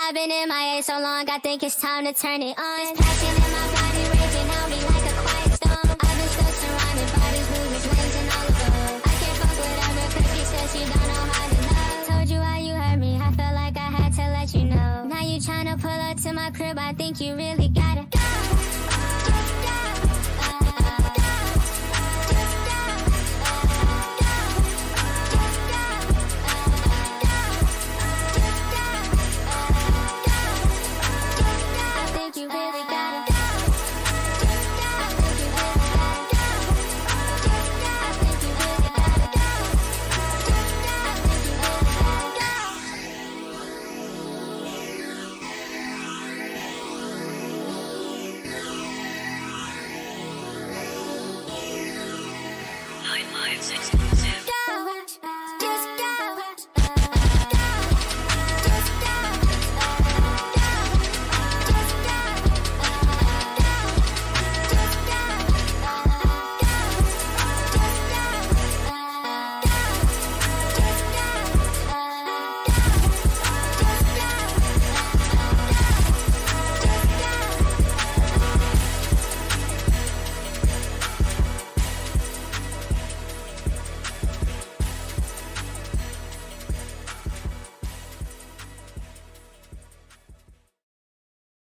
I've been M.I.A. so long, I think it's time to turn it on. This passion in my body raging me like a quiet storm. I've been stuck surrounded and all of them. I can't fuck with other don't know how to love. Told you why you hurt me, I felt like I had to let you know. Now you tryna pull up to my crib, I think you really gotta go. I 996.